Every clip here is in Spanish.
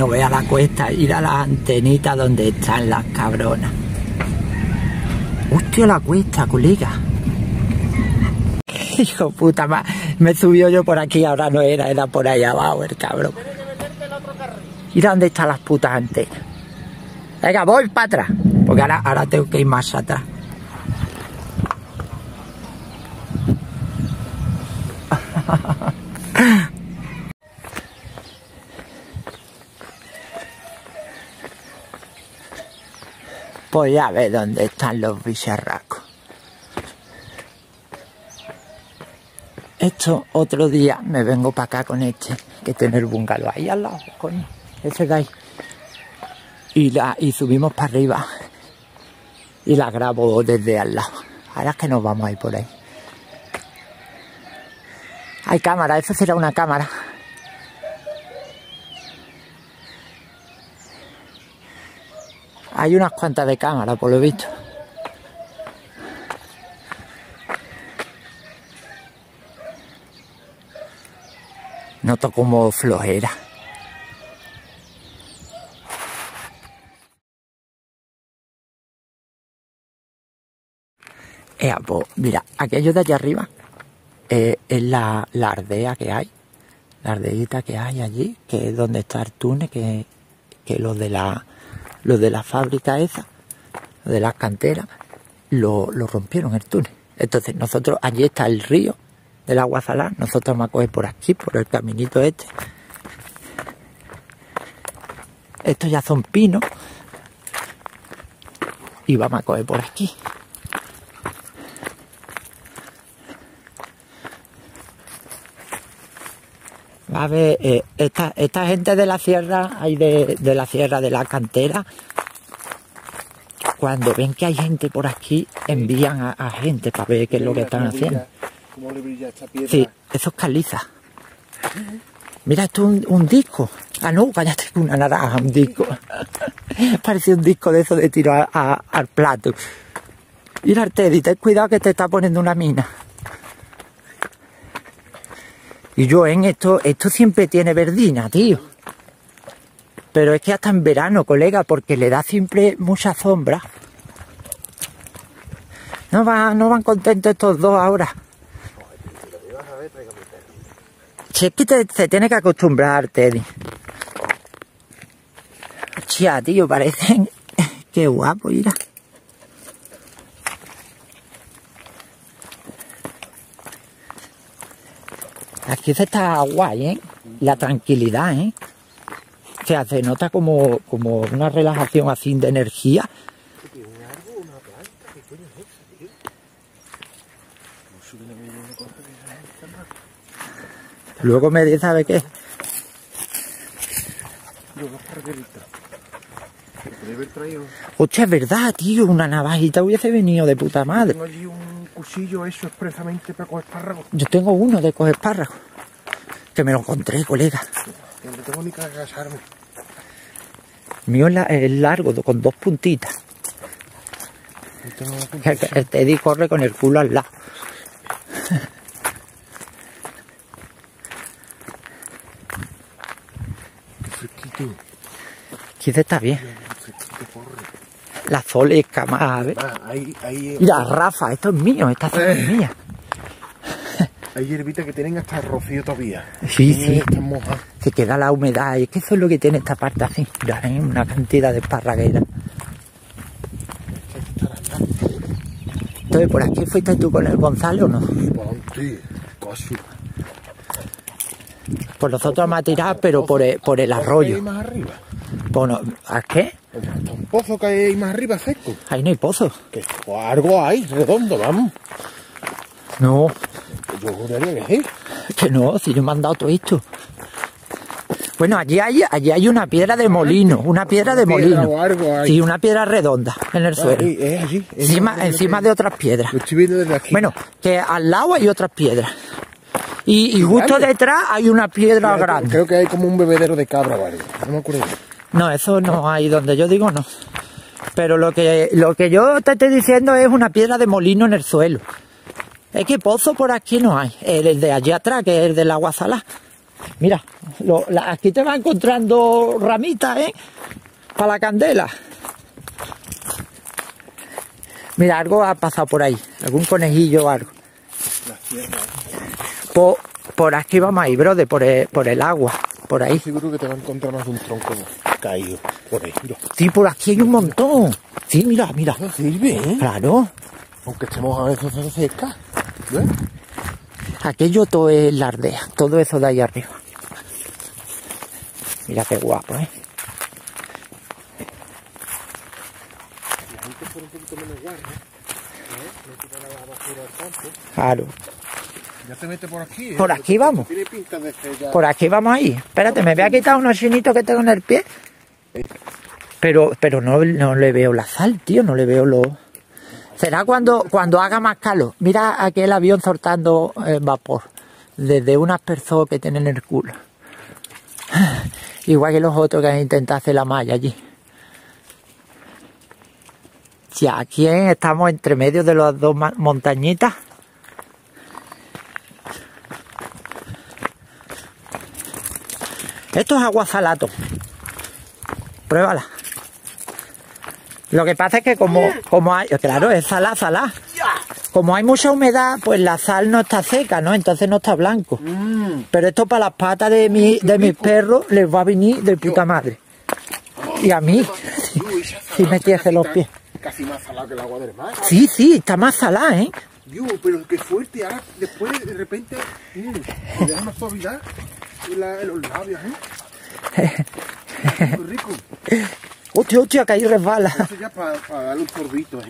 no vea la cuesta, ir a la antenita donde están las cabronas. Hostia, la cuesta, colega. Hijo puta, ma- me subió yo por aquí, ahora no era, era por allá abajo el cabrón. Mira dónde están las putas antenas. Venga, voy para atrás, porque ahora, ahora tengo que ir más atrás. Pues ya ve dónde están los bicharracos. Esto otro día me vengo para acá con este, que tiene el bungalow ahí al lado, coño, ese de ahí. Y, la, y subimos para arriba y la grabo desde al lado. Ahora es que nos vamos a ir por ahí. Hay cámara, eso será una cámara. Hay unas cuantas de cámara, por lo visto. Noto como flojera. Ea, pues, mira, aquello de allá arriba eh, es la, la ardea que hay, la ardeita que hay allí, que es donde está el túnel, que, que los de la los de la fábrica esa, los de las canteras, lo, lo rompieron el túnel. Entonces nosotros, allí está el río del agua salada, nosotros vamos a coger por aquí, por el caminito este. Estos ya son pinos. Y vamos a coger por aquí. A ver, eh, esta, esta gente de la sierra, hay de, de la sierra de la cantera, cuando ven que hay gente por aquí, envían a, a gente para ver qué es lo que están haciendo. ¿Cómo le brilla esta piedra? Sí, eso es caliza. Mira, esto es un, un disco. Ah, no, cállate, una naranja, un disco. Parece un disco de eso de tiro a- a- al plato. Mira, Teddy, ten cuidado que te está poniendo una mina. Y yo en esto, esto siempre tiene verdina, tío. Pero es que hasta en verano, colega, porque le da siempre mucha sombra. No, va, no van contentos estos dos ahora. Si es que te, tiene que acostumbrar, Teddy. Chia, tío, parecen... Qué guapo, mira. Aquí se está guay, ¿eh? La tranquilidad, ¿eh? O sea, se nota como, como una relajación así de energía. Luego me dice, ¿sabe qué? Podría haber traído. Hostia, es verdad, tío, una navajita hubiese venido de puta madre. Tengo allí un cuchillo hecho expresamente para coger espárragos. Yo tengo uno de coger espárragos. Que me lo encontré, colega. Que no tengo ni que agacharme. Mío es, la- es largo, con dos puntitas. El, Teddy corre con el culo al lado. Qué fresquito. Quizás está bien. La solesca más, a ver. Ah, ahí, la Rafa, esto es mío, esta zona es mía. hay hierbitas que tienen hasta rocío todavía. Sí, sí. Se queda la humedad. Y es que eso es lo que tiene esta parte así. Mira, hay una cantidad de esparragueras. Entonces, ¿por aquí fuiste tú con el Gonzalo o no? Ponte, casi. Pues nosotros vamos a tirar, pero por el, por el ¿Qué hay arroyo. más arriba? Bueno, ¿a qué? Pozo que hay más arriba seco. Ahí no hay pozo. Que o algo hay, redondo, vamos. No, Yo juraría que sí. que no, si yo me han dado todo esto. Bueno, allí hay, allí hay una piedra de molino, una piedra de molino. Sí, una piedra redonda en el suelo. Ahí, es allí. Encima, encima de otras piedras. Lo estoy viendo desde aquí. Bueno, que al lado hay otras piedras. Y, y justo detrás hay una piedra grande. Creo que hay como un bebedero de cabra o algo. No me acuerdo. No, eso no hay donde yo digo no. Pero lo que, lo que yo te estoy diciendo es una piedra de molino en el suelo. Es que pozo por aquí no hay. El de allí atrás, que es el del agua salada. Mira, lo- aquí te va encontrando ramitas, ¿eh? Para la candela. Mira, algo ha pasado por ahí. Algún conejillo o algo. Por, por aquí vamos a ir, brother, por el, por el agua. Por ahí. Seguro que te va a encontrar más de un tronco caído. Por ahí, mira. Sí, por aquí hay un montón. Sí, mira, mira. Eso sirve, ¿eh? Claro. Aunque estemos a veces cerca. ¿Ves? Aquello todo es la ardea. Todo eso de ahí arriba. Mira qué guapo, ¿eh? ¿eh? No. Claro. Ya se mete por aquí. ¿eh? Por aquí vamos. Tiene pinta de ya. Por aquí vamos a ir. Espérate, me voy a quitar unos chinitos que tengo en el pie. Pero, pero no, no le veo la sal, tío, no le veo lo... Será cuando, cuando haga más calor. Mira aquel avión soltando eh, vapor. Desde unas personas que tienen el culo. Igual que los otros que han intentado hacer la malla allí. Si aquí estamos entre medio de las dos montañitas. Esto es agua salato. Pruébala. Lo que pasa es que como, como hay, claro, es salá, salá. Como hay mucha humedad, pues la sal no está seca, ¿no? Entonces no está blanco. Mmm. Pero esto para las patas de, mi, de mis perros les va a venir de puta madre. Y a mí, si me tiese los pies. Casi más salado que el agua del mar. Sí, sí, está más salá, ¿eh? Dios, pero qué fuerte. Ahora, después, de repente, mmm, una suavidad la- los labios, ¿eh? Muy rico. Hostia, hostia, que ahí resbala. Eso ya para darle un sorbito.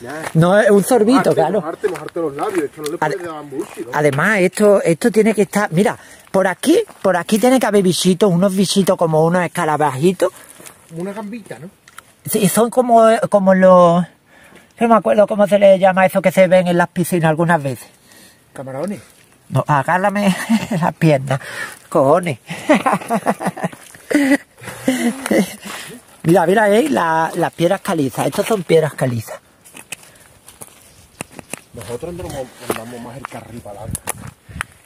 Ya. No, es un sorbito, Mojarte, claro. Mojarte, mojarte los labios. Es que no le Ade- puedes dar mucho. ¿no? Además, esto, esto tiene que estar. Mira, por aquí, por aquí tiene que haber bichitos, unos bichitos como unos escarabajitos. Como una gambita, ¿no? Sí, son como, como los. No me acuerdo cómo se les llama eso que se ven en las piscinas algunas veces. Camarones. No, agárrame las piernas, cojones. mira, mira ahí la- las piedras calizas. Estas son piedras calizas. Nosotros andamos, andamos más el carril para adelante.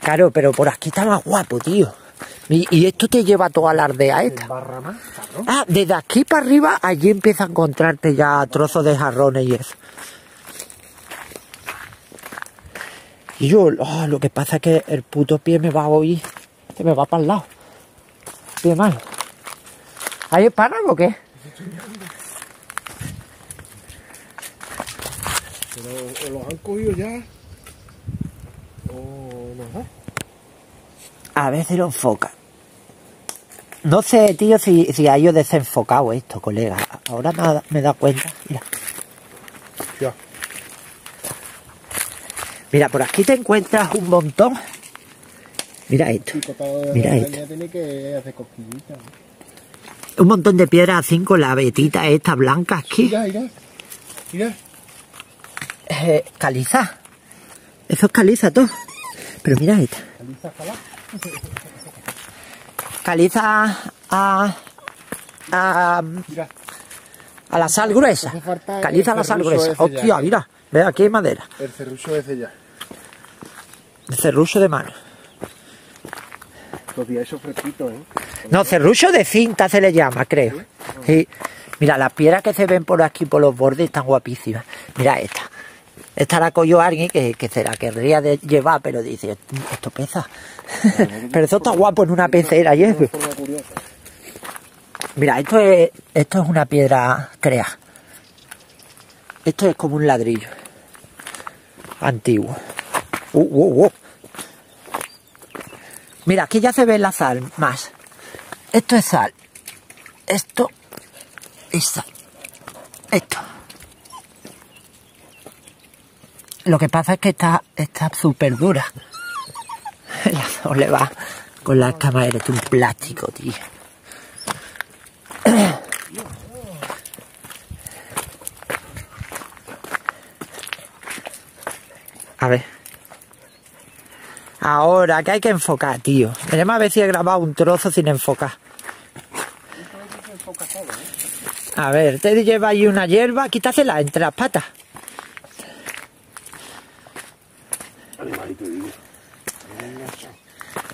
Claro, pero por aquí está más guapo, tío. Y, y esto te lleva a toda la aldea esta. Ah, desde aquí para arriba, allí empieza a encontrarte ya trozos de jarrones y eso. Y yo, ah, lo que pasa es que el puto pie me va a oír, que me va para el lado. Pie mal. ¿Hay espárrago o qué? Pero o los han cogido ya. O no. A ver si lo enfoca. No sé, tío, si, si ha ido desenfocado esto, colega. Ahora me, da- me da cuenta. Mira. Ya. Mira, por aquí te encuentras un montón. Mira esto. Mira esto. Un montón de piedras así con la vetita esta blanca aquí. Mira, mira. Mira. Eh, caliza. Eso es caliza todo. Pero mira esta. Caliza, jala. Caliza a, a, Mira. a la sal gruesa. Caliza a la el sal gruesa. Hostia, mira. Ve aquí hay madera. El cerrucho ese ya. De cerrucho de mano. ¿Eh? No, cerrucho de cinta se le llama, creo. Sí. Mira, las piedras que se ven por aquí, por los bordes, están guapísimas. Mira esta. Esta la cogió alguien que, que se la querría llevar, pero dice, esto pesa. pero esto está guapo en una pecera y eso. Curiosa. Mira, esto es, esto es una piedra crea. Esto es como un ladrillo. Antiguo. Uh, uh, uh. Mira, aquí ya se ve la sal más. Esto es sal. Esto es sal. Esto. Lo que pasa es que está está súper dura. La le va con la escama eres un plástico, tío. A ver. Ahora, que hay que enfocar, tío. Veremos a ver si he grabado un trozo sin enfocar. A ver, te lleva ahí una hierba, quítasela entre las patas.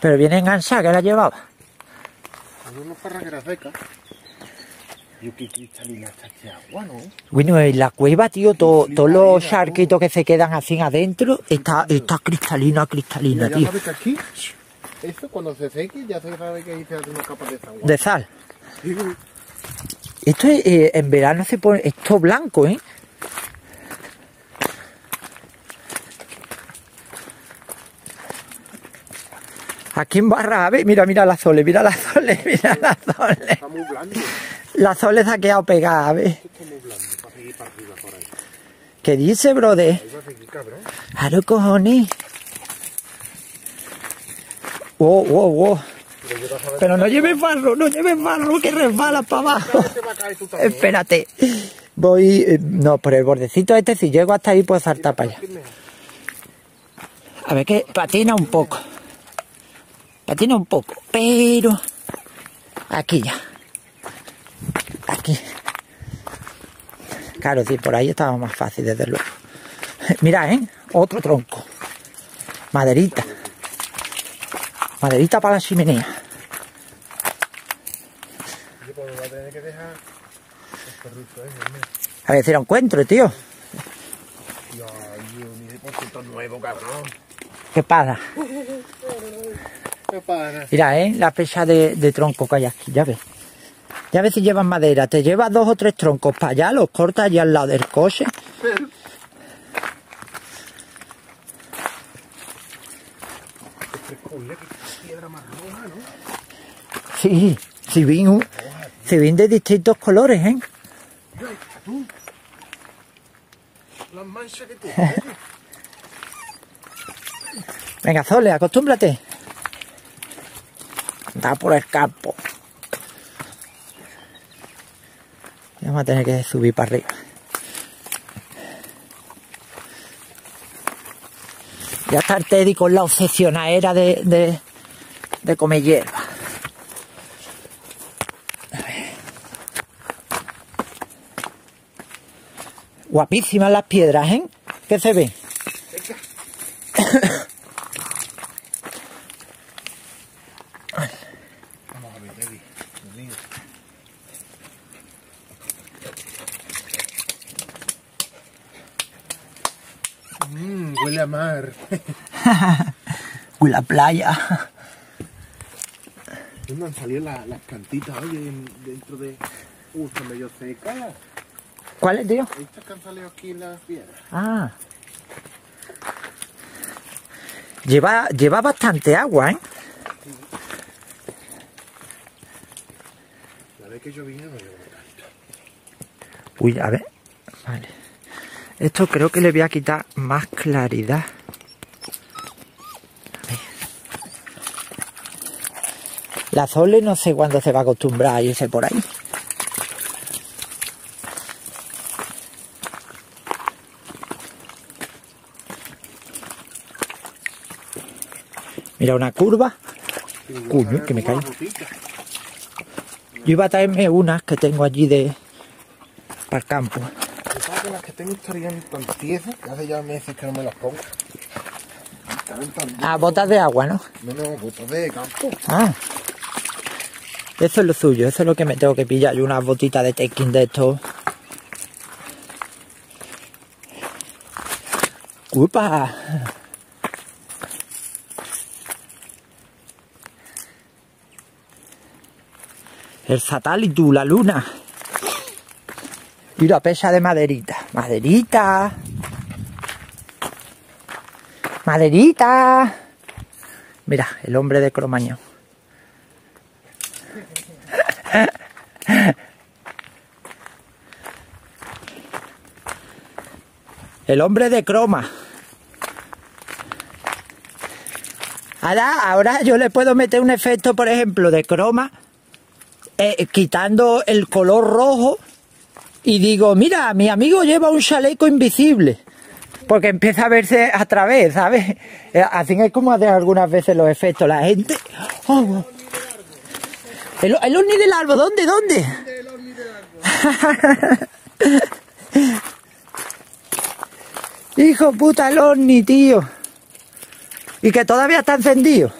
Pero viene enganchada, que la llevaba. Seca. Yo qué cristalina está este agua, ¿no? Bueno, en la cueva, tío, to- todos los charquitos que se quedan así adentro, está, está cristalina, cristalina, tío. aquí, eso cuando se seque, ya se sabe que ahí se hace una capa de agua. De sal. Esto es, eh, en verano se pone, esto blanco, ¿eh? Aquí en Barra, a ver, mira, mira la Sole, mira la Sole, mira la Sole. Está muy blando. La Sole se ha quedado pegada, a ver. ¿Qué dice, brother? Claro, cojones. Wow, wow, wow. Pero no lleves barro, no lleves barro, que resbala para abajo. Espérate. Voy. eh, No, por el bordecito este, si llego hasta ahí, puedo saltar para allá. A ver que patina un poco. Patina un poco, pero. Aquí ya. Aquí. Claro, sí, por ahí estaba más fácil, desde luego. Mira, ¿eh? Otro tronco. Maderita. Maderita para la chimenea. Pues a ver si lo encuentro, tío. Nuevo, cabrón. ¿Qué pasa? Mira, ¿eh? La fecha de, de tronco que hay aquí, ya ves. Ya ves si llevas madera. Te llevas dos o tres troncos para allá, los cortas allá al lado del coche. Sí, un, sí vi de distintos colores, ¿eh? Las manchas que. Venga, Zole, acostúmbrate. Da por el campo. Ya Vamos a tener que subir para arriba. Ya está el Teddy con la obsesionadera de, de, de comer hierba. A ver. Guapísimas las piedras, ¿eh? ¿Qué se ve? Vamos a ver, Eddie. Dios mío. Mmm, huele a mar. Uy, la playa. ¿Dónde han salido la- las plantitas, oye, en- dentro de... Uh, está medio seca. ¿Cuál es, tío? Estas que han salido aquí en las piedras. Ah. Lleva, lleva bastante agua, ¿eh? La vez que yo vine no llevo tanto. Uy, a ver. Esto creo que le voy a quitar más claridad. La Sole no sé cuándo se va a acostumbrar a irse por ahí. Mira una curva. Coño, que me rutita. Yo iba a traerme unas que tengo allí de para el campo. Pensaba que las que tengo estarían tan tiesas que hace ya meses que no me las pongo. Estaban tan... Ah, botas de agua, ¿no? No, no, botas de campo. Ah. Eso es lo suyo, eso es lo que me tengo que pillar. Y unas botitas de trekking de esto. ¡Upa! El satélite, la luna. Y la pesa de maderita. Maderita. Maderita. Mira, el hombre de Cromañón. El hombre de croma. Ahora, ahora yo le puedo meter un efecto, por ejemplo, de croma, eh, quitando el color rojo y digo, mira, mi amigo lleva un chaleco invisible. Porque empieza a verse a través, ¿sabes? Eh, Así es como hacen algunas veces los efectos. La gente... ¡Oh! El, el ovni del árbol, ¿dónde? ¿Dónde? Hijo puta el ovni, tío. Y que todavía está encendido.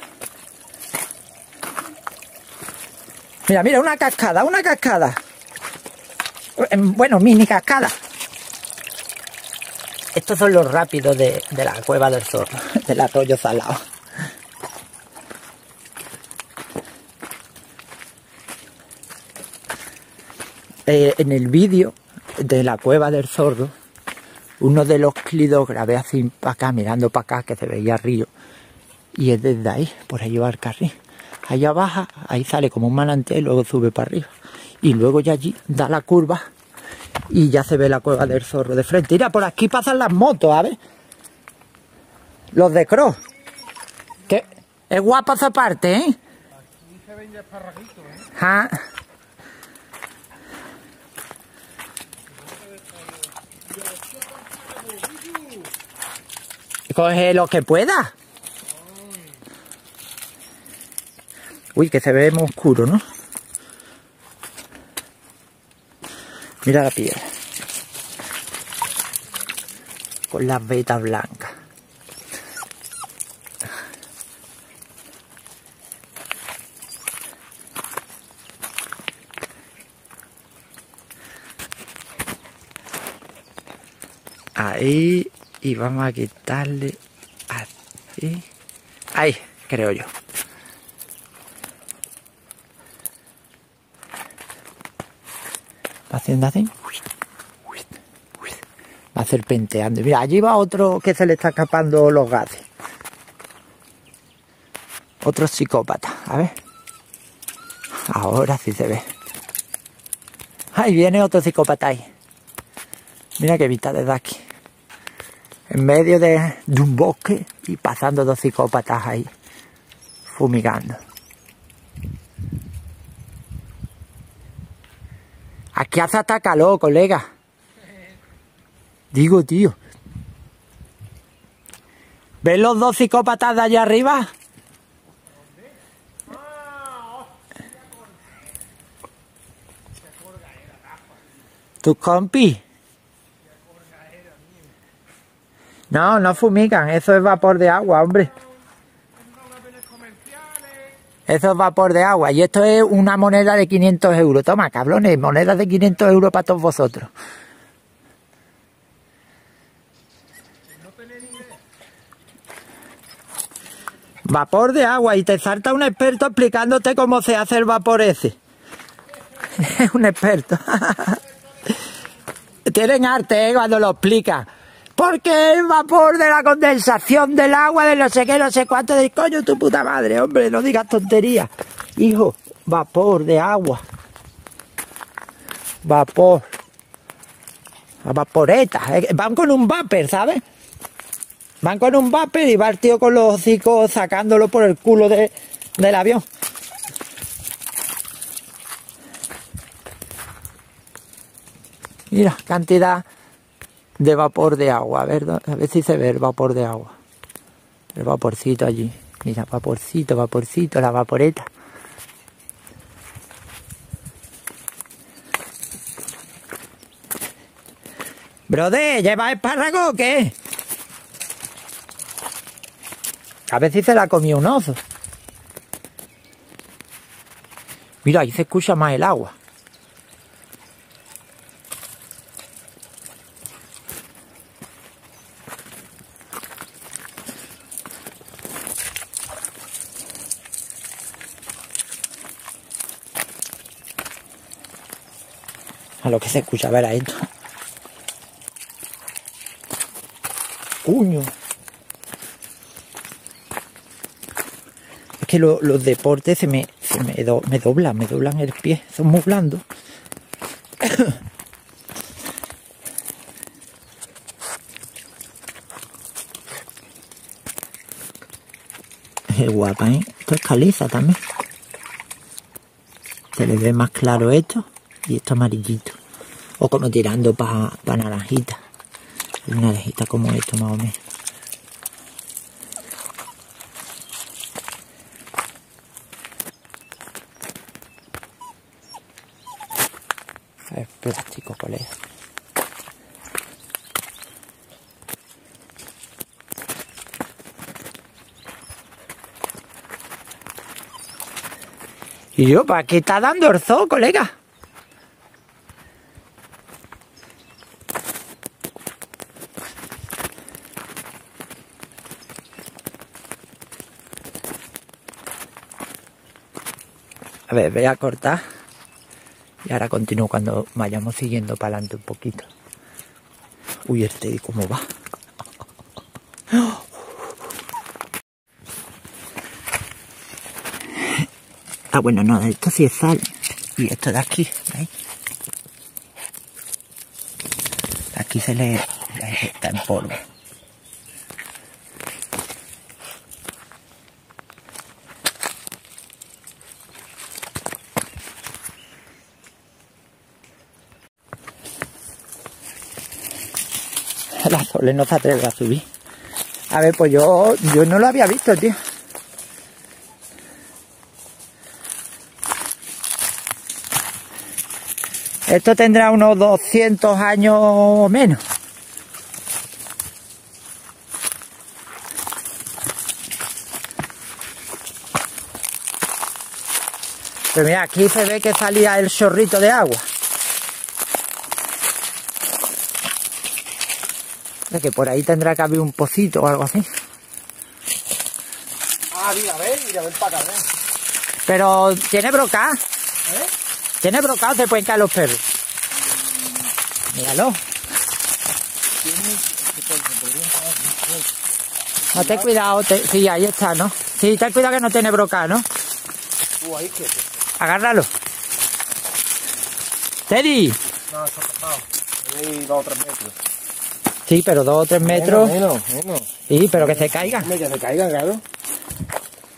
Mira, mira, una cascada, una cascada. Bueno, mini cascada. Estos son los rápidos de, la cueva del zorro, del arroyo salado. Eh, en el vídeo de la cueva del zorro, uno de los clidos grabé así para acá, mirando para acá, que se veía río. Y es desde ahí, por ahí va el carril. Allá baja, ahí sale como un manantial y luego sube para arriba. Y luego ya allí da la curva y ya se ve la cueva del zorro de frente. Mira, por aquí pasan las motos, ver. Los de Cross. Que es guapa esa parte, ¿eh? Aquí se ven ya esparraguitos, ¿eh? Coge lo que pueda. Uy, que se ve muy oscuro, ¿no? Mira la piel. Con las vetas blancas. Ahí y vamos a quitarle así. Ahí, creo yo. Haciendo así. Va serpenteando. Mira, allí va otro que se le está escapando los gases. Otro psicópata. A ver. Ahora sí se ve. Ahí viene otro psicópata ahí. Mira qué vista desde aquí en medio de, un bosque y pasando dos psicópatas ahí, fumigando. Aquí hace hasta calor, colega. Digo, tío. ¿Ves los dos psicópatas de allá arriba? ¿Tus compis? No, no fumigan, eso es vapor de agua, hombre. Eso es vapor de agua. Y esto es una moneda de 500 euros. Toma, cabrones, moneda de 500 euros para todos vosotros. Vapor de agua y te salta un experto explicándote cómo se hace el vapor ese. Es un experto. Tienen arte ¿eh? cuando lo explica. Porque el vapor de la condensación del agua, de no sé qué, no sé cuánto, de coño tu puta madre, hombre, no digas tonterías. Hijo, vapor de agua. Vapor. La vaporeta. Van con un vapor, ¿sabes? Van con un vapor y va el tío con los hocicos sacándolo por el culo de, del avión. Mira, cantidad de vapor de agua. A ver, a ver si se ve el vapor de agua. El vaporcito allí. Mira, vaporcito, vaporcito, la vaporeta. Brother, ¿lleva espárrago o qué? A ver si se la comió un oso. Mira, ahí se escucha más el agua. Lo que se escucha ver esto. Cuño. Es que los deportes se me, me, me doblan, me doblan el pie, son muy blandos. Es guapa, ¿eh? Esto es caliza también. Se le ve más claro esto y esto amarillito. O como tirando para pa naranjita. Una naranjita como esto más o menos. Es plástico, colega. Y yo, ¿para qué está dando el zoo, colega? Ver, voy a cortar. Y ahora continúo cuando vayamos siguiendo para adelante un poquito. Uy, este, ¿cómo va? Ah, bueno, no, esto sí es sal. Y esto de aquí, ¿veis? Aquí se le, le está en polvo. La Sole no se atreve a subir. A ver, pues yo, yo no lo había visto, tío. Esto tendrá unos 200 años menos. Pero mira, aquí se ve que salía el chorrito de agua. Que por ahí tendrá que haber un pocito o algo así. Ah, mira, ven, mira, ven para acá, ven. Pero tiene broca. ¿Eh? Tiene broca o se pueden caer los perros. Míralo. No ten cuidado, te- sí, ahí está, ¿no? Sí, ten cuidado que no tiene broca, ¿no? Tú ahí, que Agárralo. Teddy. No, está tapado. Ahí dos o tres metros. Sí, pero dos o tres metros. Menos, menos. menos. Sí, pero que se caiga. Que se caigan, claro.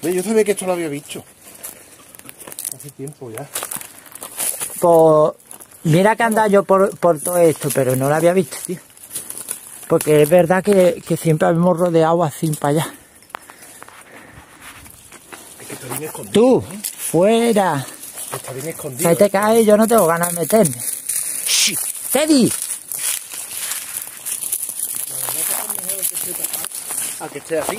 Yo sabía que esto lo había visto. Hace tiempo ya. Pues mira que anda yo por, por todo esto, pero no lo había visto, tío. Porque es verdad que, que siempre habíamos rodeado así para allá. Es que está bien escondido. Tú, fuera. Está bien escondido. te caes, yo no tengo ganas de meterme. ¡Shh! ¡Teddy! A que esté así.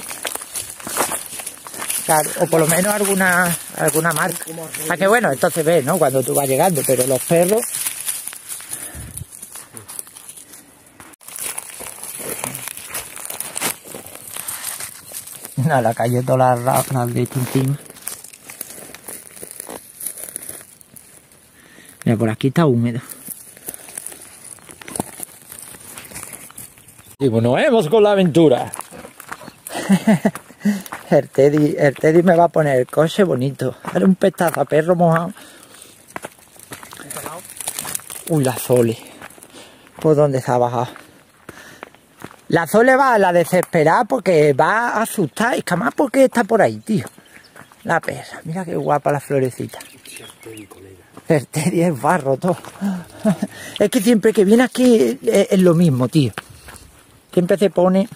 Claro, o por lo menos alguna, alguna marca. Ah, que bueno, esto se ve, ¿no? Cuando tú vas llegando, pero los perros... No, la calle todas las las de esto encima. Mira, por aquí está húmedo. Y bueno, vemos con la aventura. El Teddy, el Teddy me va a poner el coche bonito. Dale un pestazo a perro mojado. Uy, la Zole. ¿Por dónde se ha bajado? La Zole va a la desesperada porque va a asustar. Es que más porque está por ahí, tío. La perra. Mira qué guapa la florecita. El Teddy es barro todo. Es que siempre que viene aquí es, es lo mismo, tío. Siempre se pone...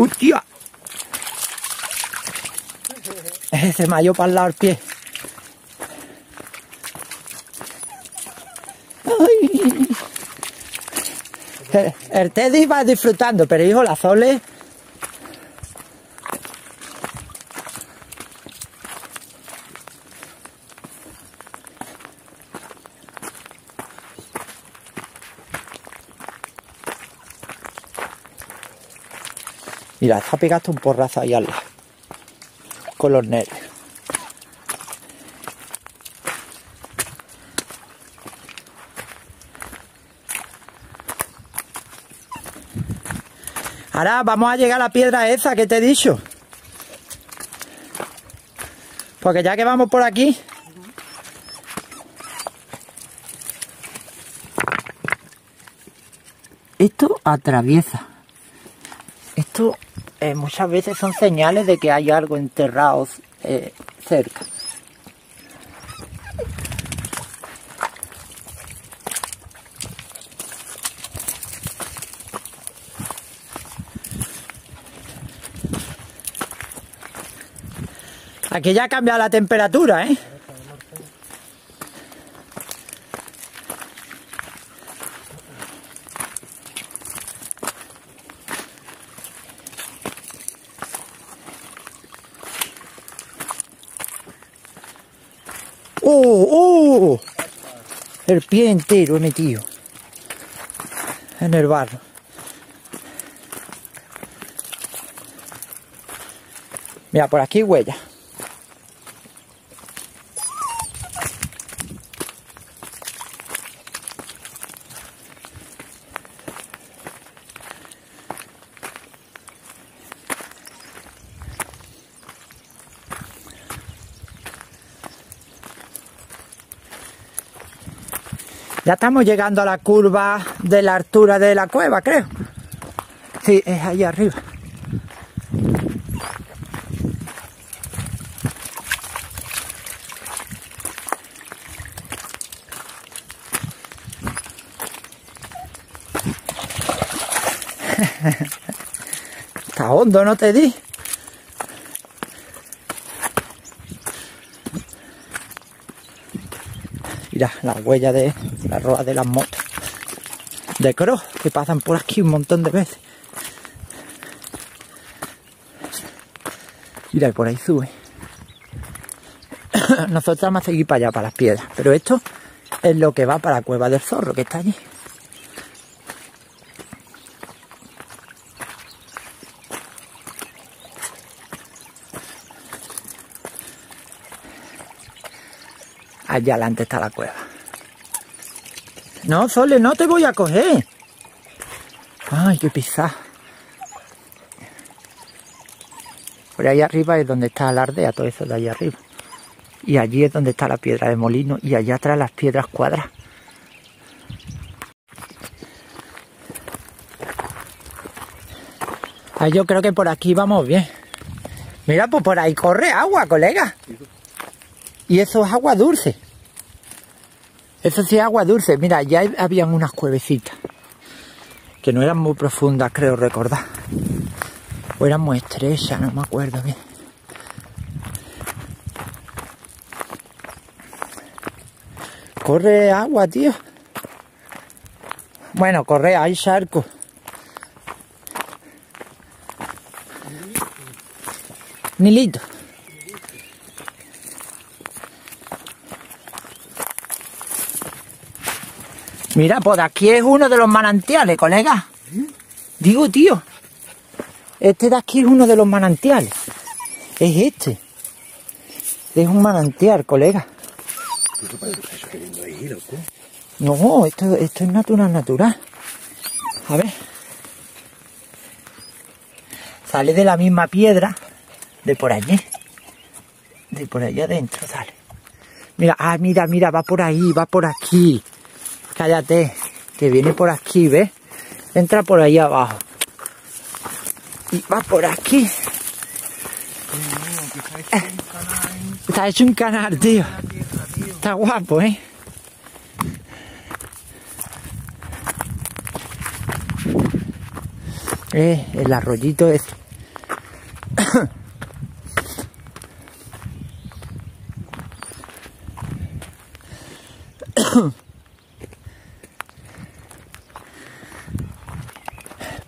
¡Hostia! Se me ha ido para el lado el pie. Ay. El, el Teddy va disfrutando, pero hijo, la Zole... Mira, está pegando un porrazo ahí al. Con los nervios. Ahora vamos a llegar a la piedra esa que te he dicho. Porque ya que vamos por aquí. Esto atraviesa. Esto eh, muchas veces son señales de que hay algo enterrado eh, cerca. Aquí ya ha cambiado la temperatura, ¿eh? ¡Oh! ¡Oh! El pie entero he metido. En el barro. Mira, por aquí huella. Ya estamos llegando a la curva de la altura de la cueva, creo. Sí, es ahí arriba. Está hondo, no te di. Mira la huella de la rueda de las motos de cross que pasan por aquí un montón de veces. Mira, por ahí sube. Nosotros vamos a seguir para allá, para las piedras. Pero esto es lo que va para la cueva del zorro que está allí. Allá adelante está la cueva. No, Sole, no te voy a coger. Ay, qué pisada. Por ahí arriba es donde está la ardea, todo eso de ahí arriba. Y allí es donde está la piedra de molino y allá atrás las piedras cuadras. Ay, yo creo que por aquí vamos bien. Mira, pues por ahí corre agua, colega. Y eso es agua dulce. Eso sí es agua dulce. Mira, ya habían unas cuevecitas. Que no eran muy profundas, creo recordar. O eran muy estrechas, no me acuerdo bien. Corre agua, tío. Bueno, corre, hay charco. Nilito. Mira, por aquí es uno de los manantiales, colega. Digo, tío. Este de aquí es uno de los manantiales. Es este. Es un manantial, colega. No, esto, esto es natural, natural. A ver. Sale de la misma piedra de por allí. De por allá adentro sale. Mira, ah, mira, mira, va por ahí, va por aquí. Cállate, que viene por aquí, ¿ves? Entra por ahí abajo. Y va por aquí. Está hecho un canal, tío. Está guapo, ¿eh? Eh, el arroyito es.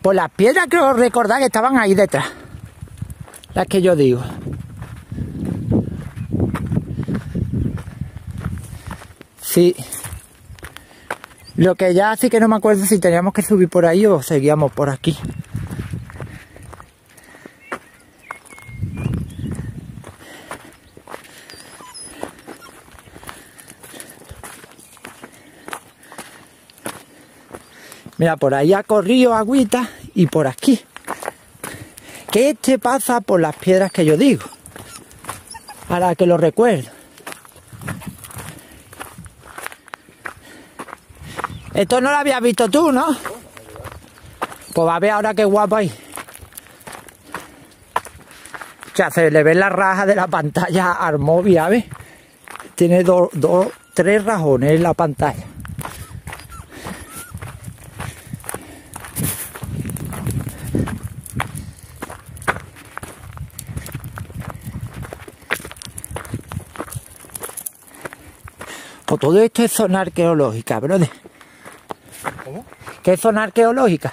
Por las piedras creo recordar que estaban ahí detrás. Las que yo digo. Sí. Lo que ya sí que no me acuerdo si teníamos que subir por ahí o seguíamos por aquí. Mira, por ahí ha corrido agüita y por aquí. Que este pasa por las piedras que yo digo. Ahora que lo recuerdo. Esto no lo habías visto tú, ¿no? Pues va a ver ahora qué guapo. O sea, se le ve la raja de la pantalla al móvil, ¿sabes? Tiene dos, tres rajones en la pantalla. Todo esto es zona arqueológica, brother. ¿Cómo? ¿Qué es zona arqueológica?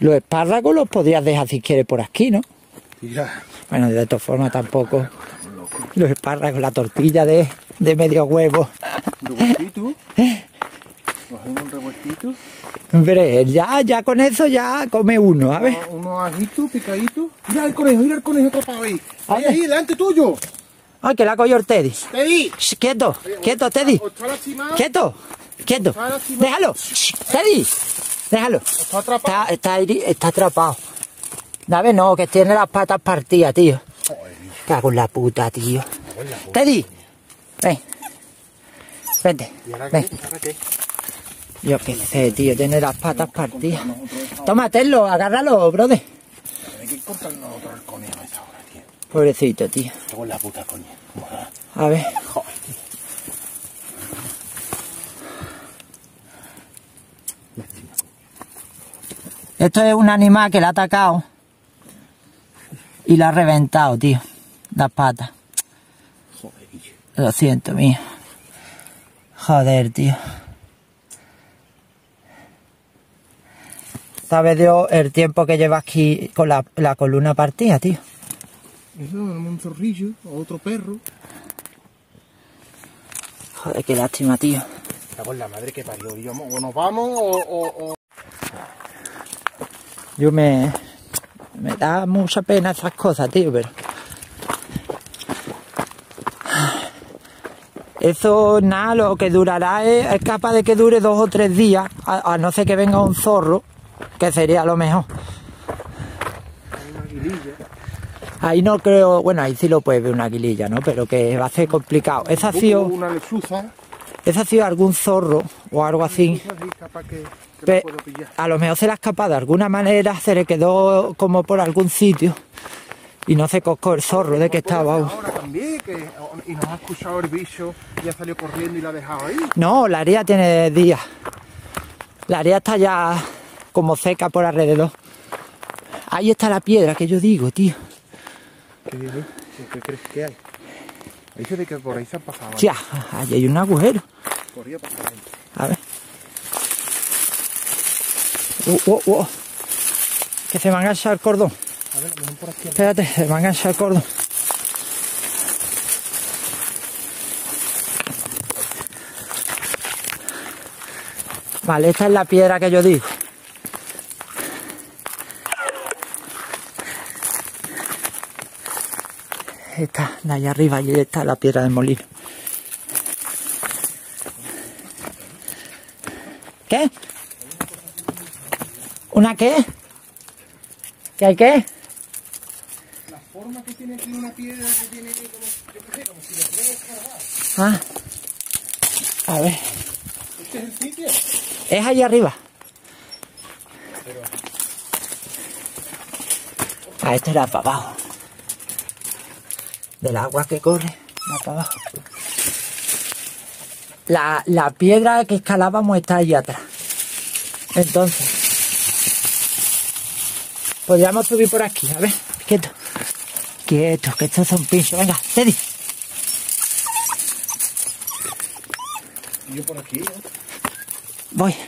Los espárragos los podrías dejar si quieres por aquí, ¿no? Mira, Bueno, de todas formas tampoco. Los espárragos, la tortilla de, de medio huevo. revueltito. Cogemos un revueltito. Hombre, ya, ya con eso ya come uno, a ver. Unos ajitos picaditos. Mira el conejo, mira el conejo atrapado ahí. Ahí, ahí, delante tuyo. Ay, que la cogió el Teddy. Teddy. Shh, Quieto, quieto, Teddy. Está. Quieto, quieto. Déjalo. Shh, Teddy, déjalo. Está atrapado. Está, está, está atrapado. Dame no, que tiene las patas partidas, tío. Cago en la puta, tío. Teddy, ven. Vente, ¿Y ahora ven. qué? ¿Ahora qué? Yo qué sé, tío, tiene las patas partidas. Tómatelo, agárralo, brother. Pobrecito, tío. La puta coña. A ver. Esto es un animal que le ha atacado y le ha reventado, tío. Las patas. Joder. Lo siento, mío. Joder, tío. ¿Sabes Dios el tiempo que lleva aquí con la, la columna partida, tío? Eso, un zorrillo, otro perro. Joder, qué lástima, tío. Cago en la madre que parió, digamos. O nos vamos o, o, o... Yo me... Me da mucha pena esas cosas, tío, pero... Eso, nada, lo que durará es, es capaz de que dure dos o tres días, a, a no ser que venga un zorro, que sería lo mejor. Ahí no creo, bueno, ahí sí lo puede ver una aguililla, ¿no? Pero que va a ser complicado. Esa ha sido, Una lechuza. esa ha sido algún zorro o algo así. Que, a lo mejor se la ha escapado de alguna manera, se le quedó como por algún sitio y no se coscó el zorro de que estaba. Ahora también, que, y nos ha escuchado el bicho y ha salido corriendo y la ha dejado ahí. No, la área tiene días. La área está ya como seca por alrededor. Ahí está la piedra que yo digo, tío. ¿Qué, dices? ¿Qué crees que hay? Dice de que por ahí se han pasado. Tía, ahí hay un agujero. Ha pasado gente. A ver. Uh, uh, uh. Que se me ha enganchado el cordón. A ver, a lo mejor por aquí. Espérate, se me ha enganchado el cordón. Vale, esta es la piedra que yo digo. Esta, de allá arriba, allí está la piedra del molino. ¿Qué? ¿Una qué? ¿Qué hay qué? La forma que tiene aquí una piedra que tiene como, yo qué sé, como si le fuera a descargar. Ah. A ver. Este es el sitio. Es allá arriba. Ah, esto era para abajo. Del agua que corre, va para abajo. La, la piedra que escalábamos está allí atrás. Entonces, podríamos subir por aquí, a ver, quieto. Quieto, que estos son pinchos. Venga, Teddy. Yo por aquí. Voy. Ahí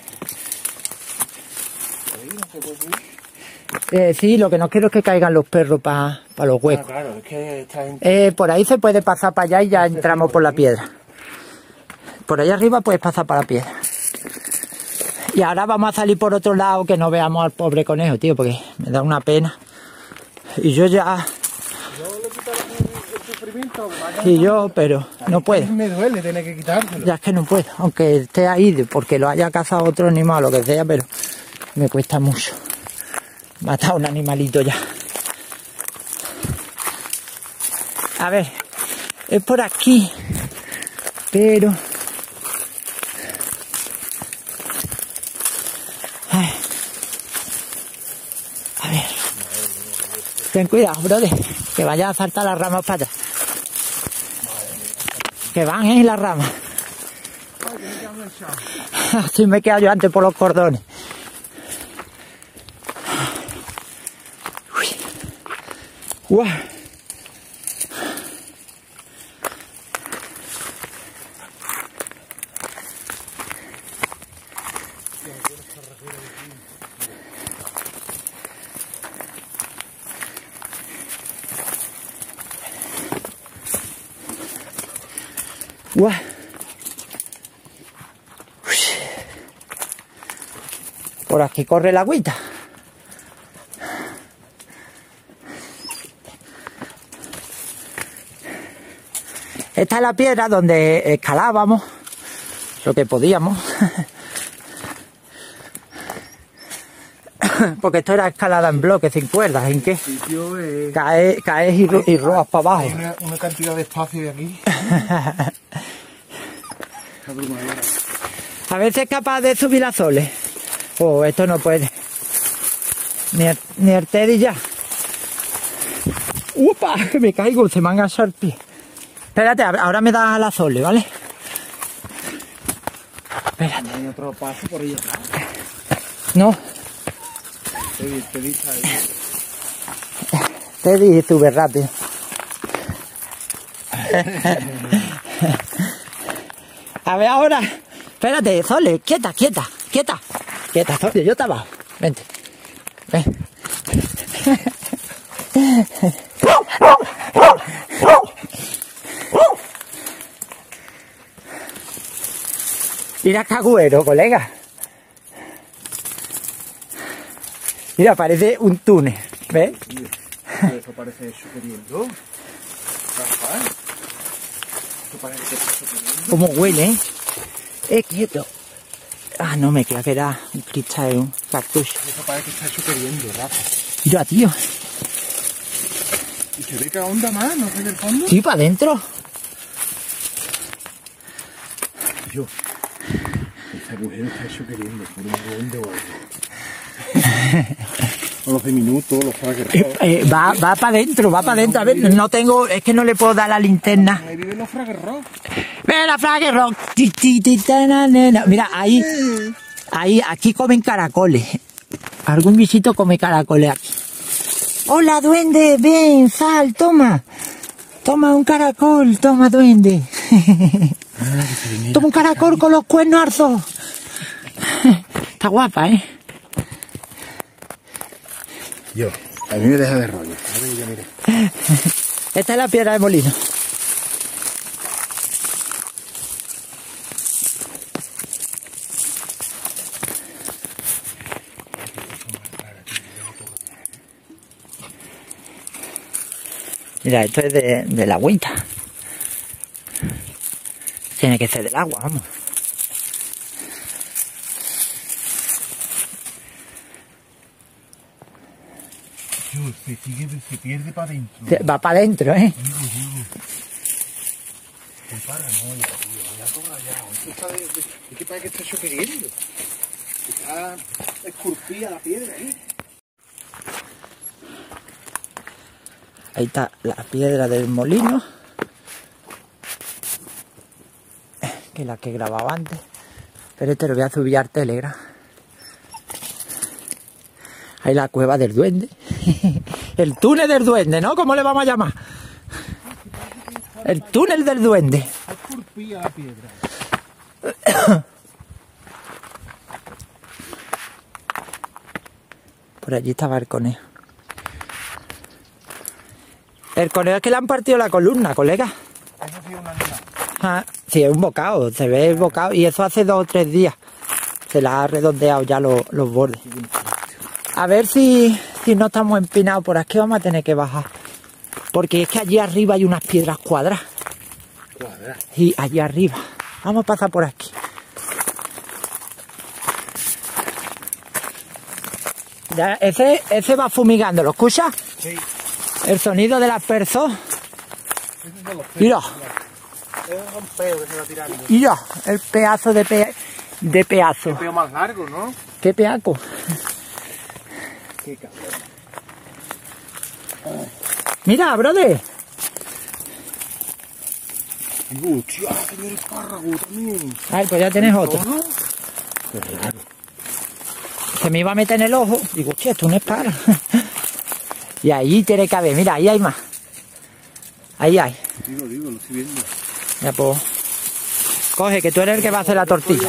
no se puede subir. Eh, sí, lo que no quiero es que caigan los perros para los Ah, huecos. claro, es que esta gente... Eh, por ahí se puede pasar para allá y ya entramos por la piedra. Por allá arriba puedes pasar para la piedra. Y ahora vamos a salir por otro lado que no veamos al pobre conejo, tío, porque me da una pena. Y yo ya, y yo, pero no puedo. Me duele tener que quitárselo. Ya es que no puedo, aunque esté ahí porque lo haya cazado otro animal o lo que sea, pero me cuesta mucho. Matar a un animalito ya. A ver, es por aquí, pero... Ay. A ver. Ten cuidado, brother, que vaya a saltar las ramas para atrás. Que van en las ramas. Así me he quedado yo antes por los cordones. ¡Wow! ¡Wow! Por aquí corre la agüita. Esta es la piedra donde escalábamos lo que podíamos. Porque esto era escalada en bloques, sin cuerdas, ¿en qué? sitio eh, Caes, caes y, ro- y rodas para hay abajo. una, una cantidad de espacio de aquí. A veces es capaz de subir a soles. Oh, esto no puede. Ni el, ni el Teddy ya. ¡Upa! Me caigo, se me han agachado el pie. Espérate, ahora me das a la sole, ¿vale? Espérate. Hay otro paso por ahí atrás. No, Te, te ahí. Sube rápido. A ver ahora. Espérate, Sole, quieta, quieta, quieta. Quieta, Sole, yo te abajo. Vente. Ven. Mira cagüero, colega. Mira, parece un túnel. ¿Ves? Eso parece eso queriendo. Rafa. Esto parece que está queriendo. ¿Cómo huele, eh? Eh, quieto. Ah, no me queda que era un cristal, un cartucho. Eso parece que está hecho queriendo, Rafa. Mira, tío. Y se ve que onda más, ¿no sé del fondo? Sí, para adentro. Yo. Ese agujero está hecho queriendo por un duende o algo. O los diminutos, los fraguerros. Eh, eh, va va para adentro, va para adentro. A ver, no tengo, es que no le puedo dar la linterna. Ahí viven los fraguerros. Mira, na. Mira, ahí, ahí, aquí comen caracoles. Algún bichito come caracoles aquí. Hola, duende, ven, sal, toma. Toma un caracol, toma, duende. toma un caracol con los cuernos arzos. Está guapa, ¿eh? Yo. A mí me deja de rollo. A ver, ya mire. Esta es la piedra de molino. Mira, esto es de, de la agüita. Tiene que ser del agua, vamos. Yo, se sigue, se pierde para adentro. Va para adentro, ¿eh? Qué paranoia, tío. Ya todo rayado. Esto está de, de, es que parece que está. Está esculpida la piedra, ¿eh? Ahí está la piedra del molino. Que es la que grababa antes. Pero este lo voy a subir al Telegram. Ahí la cueva del duende. El túnel del duende, ¿no? ¿Cómo le vamos a llamar? El túnel del duende. Por allí estaba el conejo. El conejo es que le han partido la columna, colega. Ah, sí, es un bocado, se ve el bocado. Y eso hace dos o tres días. Se la ha redondeado ya lo- los bordes. A ver si, si no estamos empinados por aquí, vamos a tener que bajar. Porque es que allí arriba hay unas piedras cuadradas. Cuadra. Y allí arriba. Vamos a pasar por aquí. Ya, ese, ese va fumigando, ¿lo escuchas? Sí. El sonido del asperso. Mira, un peo que se va tirando. mira, el pedazo de, pe, de pedazo. Peo más largo, ¿no? ¿Qué pedazo? Qué cabrón. Mira, brother. Hostia, señor espárrago también. Ay, pues ya tienes otro. ¿Todo? Qué raro. Se me iba a meter en el ojo. Digo, che, esto no es para. Y ahí tiene que haber, mira, ahí hay más. Ahí hay. Digo, digo, lo estoy viendo. Ya pues. Coge, que tú eres el que va a hacer la tortilla.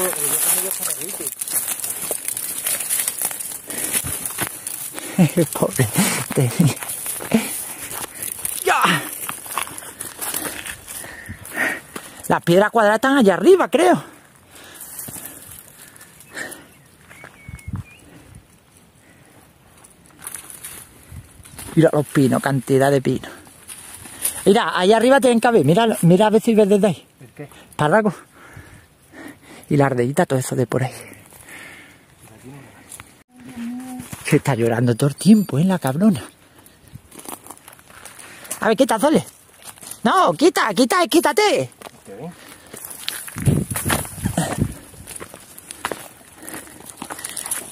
Ya. Las piedras cuadradas están allá arriba, creo. Mira los pinos, cantidad de pinos. Mira, allá arriba tienen que haber, mira, mira a ver si ves desde ahí. ¿El qué? Párrago. Y la ardeita, todo eso de por ahí. Se está llorando todo el tiempo, ¿eh? La cabrona. A ver, quita, Sole. No, quita, quita, quítate. ¿Qué?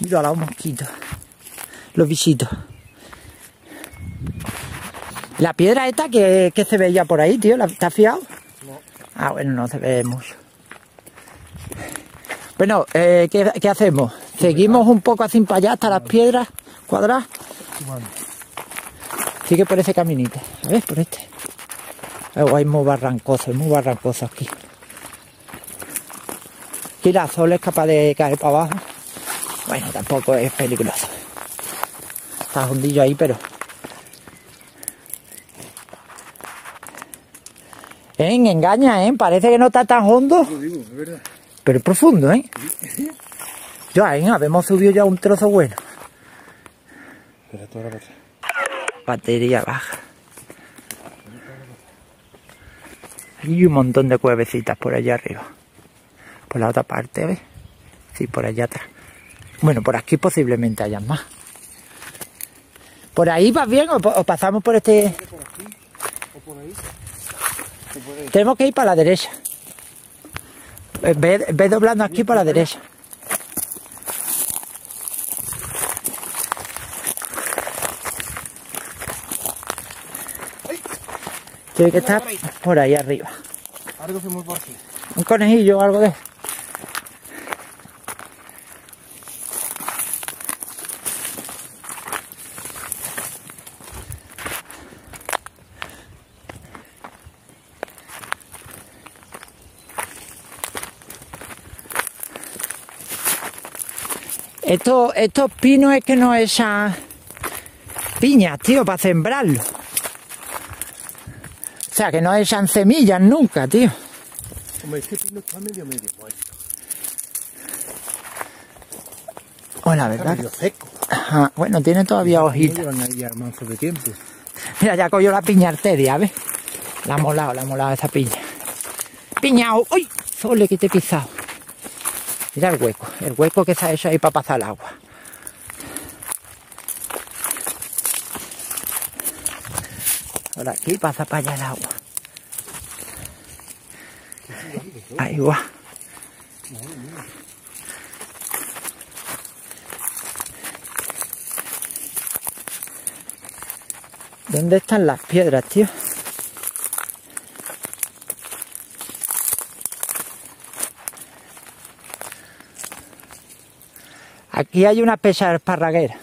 Mira los mosquitos. Los bichitos. La piedra esta que, que se veía por ahí, tío, ¿la ¿estás fiado? No. Ah, bueno, no se ve mucho. Bueno, eh, ¿qué, qué hacemos? Seguimos un poco así para allá hasta las piedras cuadradas. Sigue por ese caminito. A ver, por este. Oh, hay muy barrancoso, es muy barrancoso aquí. Aquí la sol es capaz de caer para abajo. Bueno, tampoco es peligroso. Está hundillo ahí, pero... ¿Eh? Engaña, ¿eh? Parece que no está tan hondo, pero es profundo, ¿eh? Yo ahí habemos subido ya un trozo bueno. Batería baja. Hay un montón de cuevecitas por allá arriba. Por la otra parte, ¿ves? Sí, por allá atrás. Bueno, por aquí posiblemente hayan más. ¿Por ahí vas bien o, pasamos por este...? ¿Por aquí? ¿O por ahí? ¿O por ahí? Tenemos que ir para la derecha. Eh, Ve, ve doblando aquí para la derecha. Tiene que estar por ahí arriba. Algo mueve por aquí. Un conejillo o algo de... Esto, estos pinos es que no echan piñas, tío, para sembrarlo. O sea, que no echan semillas nunca, tío. Hombre, este pino está medio medio muerto. La Está verdad. medio seco. Ajá, bueno, tiene todavía hojitas. Mira, ya cogió la piña arteria, ¿ves? La ha molado, la ha molado esa piña. Piñao, ¡uy! Sole que te he pisado. Mira el hueco, el hueco que se ha hecho ahí para pasar el agua. Ahora aquí pasa para allá el agua. Ahí va. ¿Dónde están las piedras, tío? Aquí hay una pesa esparraguera.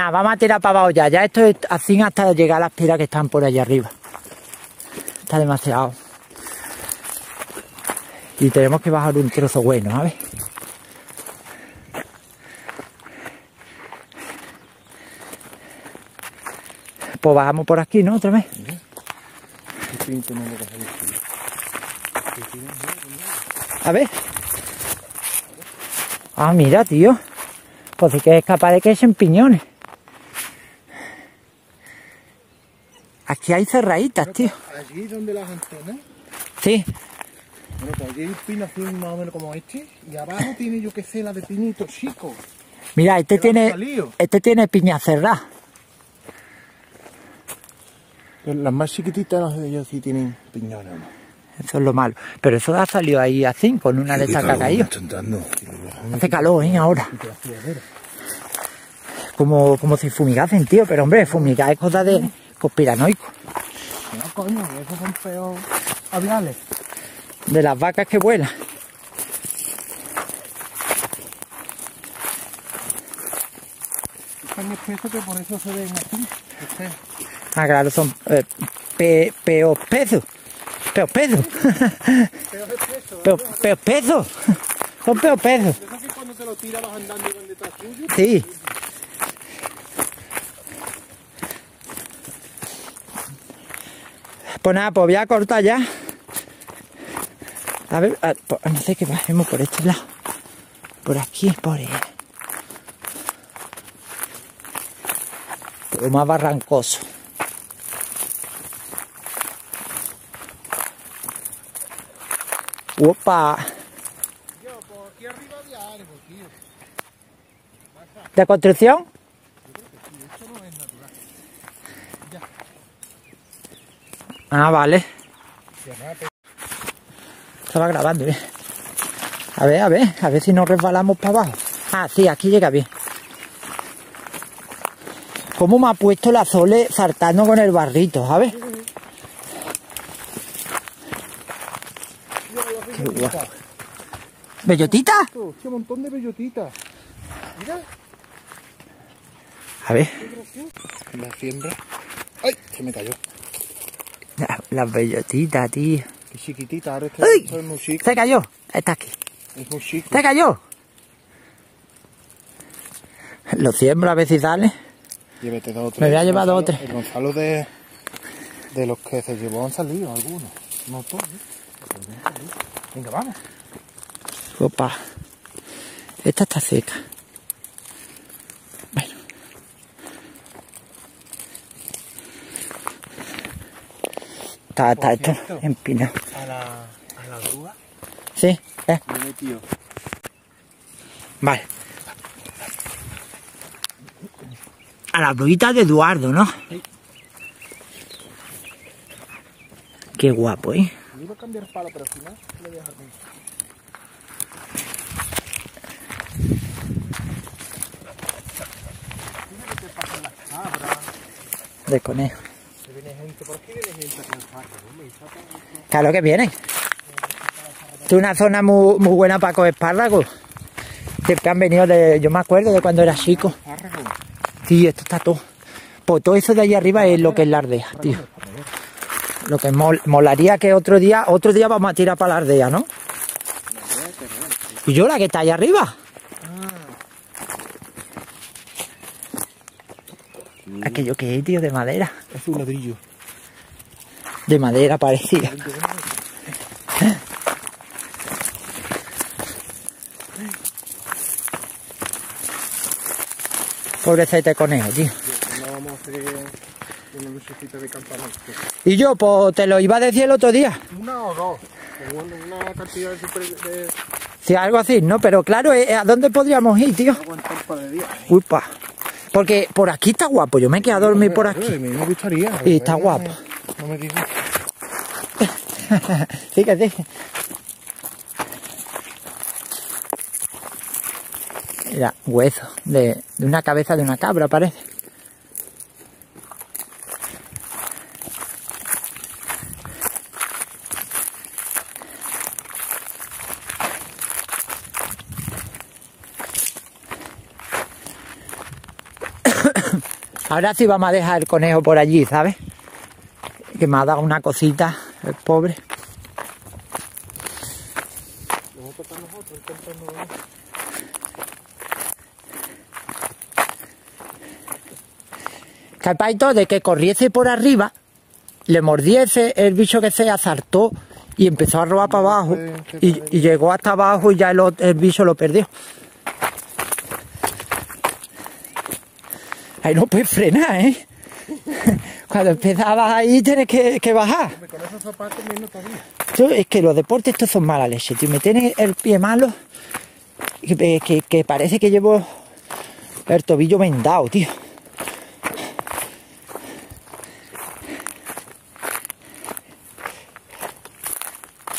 Nada, vamos a tirar para abajo ya. Ya esto es así hasta llegar a las piedras que están por allá arriba. Está demasiado. Y tenemos que bajar un trozo bueno, ¿sabes? Pues bajamos por aquí, ¿no? Otra vez. A ver. Ah, mira, tío. Pues sí que es capaz de que echen piñones. Aquí hay cerraditas, tío. Allí donde las antenas. Sí. Bueno, pues allí hay un pino así más o menos como este. Y abajo tiene, yo qué sé, la de pinito chico. Mira, este tiene, este tiene piña cerrada. Pero las más chiquititas, no sé, ellos sí tienen piñones. ¿no? Eso es lo malo. Pero eso ha salido ahí así, con una de estas que ha caído. Hace calor, ¿eh? Ahora. Como, como si fumigasen, tío. Pero hombre, fumigar es cosa de conspiranoico. No, coño, esos son feos aviales. De las vacas que vuelan. Están espesos que por eso se ven así. Este, Ah, claro, son eh, pe, peos pesos. Peos pesos. Peos, pesos. Son peos pesos. Eso que cuando te lo tiras vas andando detrás tuyo. Sí. Pues nada, pues voy a cortar ya. A ver, a- po- no sé qué bajemos por este lado. Por aquí, por ahí. Por lo más barrancoso. Opa. Yo, por aquí arriba había algo, tío. ¿De construcción? Esto no es natural. Ah, vale. Estaba grabando, ¿eh? A ver, a ver, a ver si nos resbalamos para abajo. Ah, sí, aquí llega bien. ¿Cómo me ha puesto la Sole saltando con el barrito, ¿sabes? Qué guapo. ¿Bellotita? Esto, qué montón de bellotitas. Mira. A ver, La siembra. ¡Ay! Se me cayó. la- las bellotitas, tío. Qué chiquitita. Ahora este ¡Ay! esto es muy chico. Se cayó. Está aquí. Es muy chico. Se cayó. Lo siembro a ver si sale. Llévate dos. Me voy a llevar dos o Gonzalo- tres. El Gonzalo de, de los que se llevó han salido algunos. No todos. ¿eh? Venga, vamos. Opa. Esta está seca. Está, está esto empinado. A la, a la grúa. Sí, eh, Le he metido. vale. A la bruita de Eduardo, ¿no? Sí. Qué guapo, ¿eh? Le iba a cambiar palo, pero al final le voy a dejar bien. Mira que te pasan las cabras. De conejo. Claro que vienen. Es una zona muy, muy buena para coger espárragos. Han venido de. Yo me acuerdo de cuando era chico. Sí, esto está todo. Pues todo eso de allí arriba es lo que es la ardea, tío. Lo que mol- molaría que otro día, otro día vamos a tirar para la ardea, ¿no? Y yo la que está allá arriba. Aquello que es, tío, de madera. Es un ladrillo. De madera parecía. Pobrecete conejo, tío. No vamos a hacer una lucecita de campamento. Y yo, pues te lo iba a decir el otro día. Una o dos. Una, cantidad de, super, de Si algo así, ¿no? Pero claro, eh, ¿a dónde podríamos ir, tío? Upa. Porque por aquí está guapo. Yo me he quedado a dormir por aquí. mí me gustaría. Y está guapo. No me digas. sí. Mira, hueso de, de una cabeza de una cabra, parece. Ahora sí vamos a dejar el conejo por allí, ¿sabes? Que me ha dado una cosita, el pobre. Vamos a tocar nosotros, intentando. Capaito de que corriese por arriba, le mordiese el bicho que se saltó y empezó a robar para abajo y, y llegó hasta abajo y ya el, el bicho lo perdió. Ahí no puedes frenar, ¿eh? Cuando empezabas ahí tienes que, que bajar. Con esos zapatos menos todavía. Yo, es que los deportes estos son mala leche, tío. Me tiene el pie malo que, que- que parece que llevo el tobillo vendado, tío.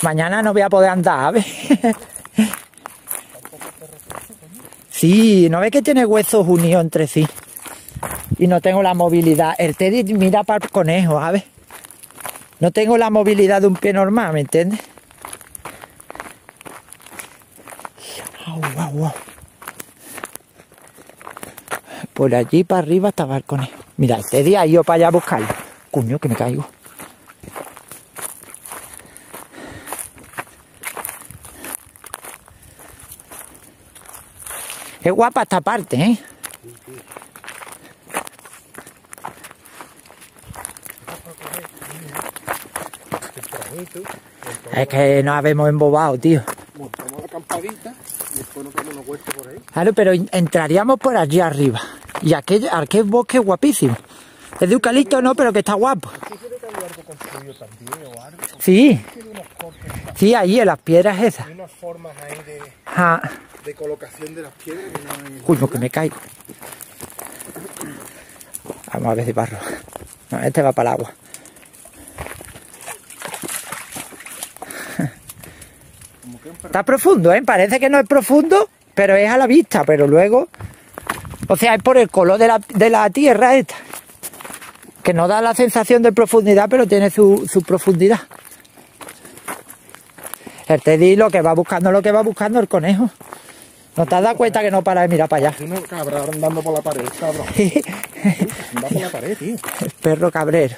Mañana no voy a poder andar, ¿sabes? Sí, ¿no ves que tiene huesos unidos entre sí? y no tengo la movilidad. El Teddy mira para el conejo, ¿sabes? No tengo la movilidad de un pie normal, ¿me entiendes? Wow, wow, wow. Por allí para arriba estaba el conejo. Mira, el Teddy ha ido para allá a buscarlo. Cuño, que me caigo. Es guapa esta parte, ¿eh? Es que nos habemos embobado, tío. Montamos la campadita y después nos damos vuelta por ahí. Claro, pero entraríamos por allí arriba. Y aquel, aquel bosque es guapísimo. Es de eucalipto, no, pero que está guapo. Sí. Sí, unos ahí en las piedras esas. hay unas formas ahí de, Ah, de colocación de las piedras que no hay. Uy, no, que me caigo. Vamos a ver si barro. No, este va para el agua. Como que un perro. Está profundo, ¿eh? Parece que no es profundo, pero es a la vista, pero luego... O sea, es por el color de la, de la tierra esta. Que no da la sensación de profundidad, pero tiene su, su profundidad. El Teddy lo que va buscando, lo que va buscando el conejo. ¿No te has dado cuenta que no para de mirar para allá? Andando por la pared, cabrón. Por la pared, tío. el perro cabrero.